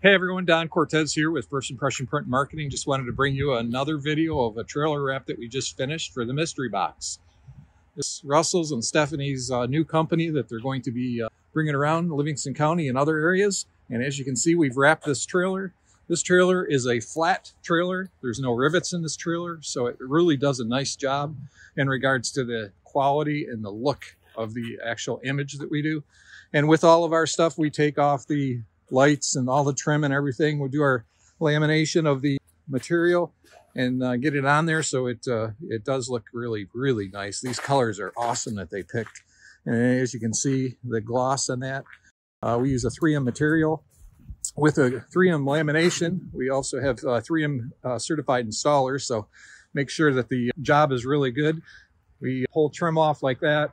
Hey everyone, Don Cortez here with First Impression Print Marketing. Just wanted to bring you another video of a trailer wrap that we just finished for the mystery box. This Russell's and Stephanie's uh, new company that they're going to be uh, bringing around Livingston County and other areas. And as you can see, we've wrapped this trailer. This trailer is a flat trailer. There's no rivets in this trailer, so it really does a nice job in regards to the quality and the look of the actual image that we do. And with all of our stuff, we take off the lights and all the trim and everything. We'll do our lamination of the material and uh, get it on there so it uh, it does look really, really nice. These colors are awesome that they picked. And as you can see, the gloss on that. Uh, we use a 3M material with a 3M lamination. We also have 3M uh, uh, certified installers, so make sure that the job is really good. We pull trim off like that,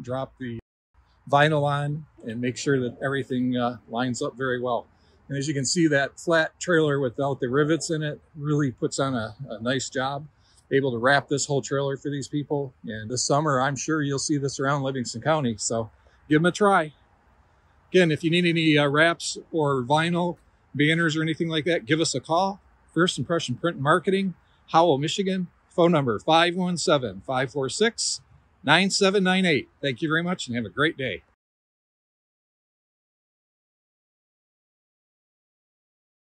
drop the vinyl on and make sure that everything uh, lines up very well. And as you can see, that flat trailer without the rivets in it really puts on a, a nice job. Able to wrap this whole trailer for these people. And this summer, I'm sure you'll see this around Livingston County. So give them a try. Again, if you need any uh, wraps or vinyl, banners or anything like that, give us a call. First Impression Print Marketing, Howell, Michigan. Phone number 517 546 9798. Thank you very much and have a great day.